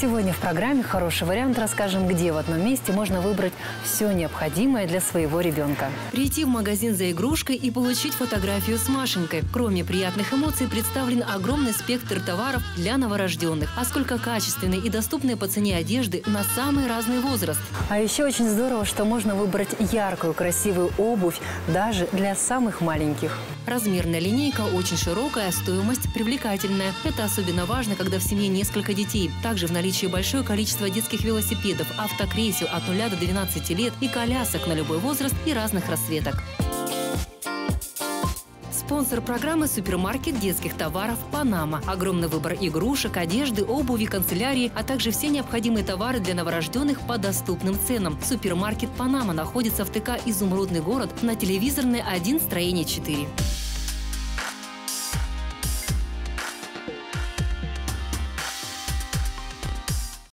Сегодня в программе «Хороший вариант» расскажем, где в одном месте можно выбрать все необходимое для своего ребенка. Прийти в магазин за игрушкой и получить фотографию с Машенькой. Кроме приятных эмоций представлен огромный спектр товаров для новорожденных. А сколько качественной и доступной по цене одежды на самый разный возраст. А еще очень здорово, что можно выбрать яркую, красивую обувь даже для самых маленьких. Размерная линейка очень широкая, стоимость привлекательная. Это особенно важно, когда в семье несколько детей. Также в наличии большое количество детских велосипедов, автокресел от 0 до 12 лет и колясок на любой возраст и разных расцветок. Спонсор программы – супермаркет детских товаров «Панама». Огромный выбор игрушек, одежды, обуви, канцелярии, а также все необходимые товары для новорожденных по доступным ценам. Супермаркет «Панама» находится в ТК «Изумрудный город» на телевизорной 1, строение 4.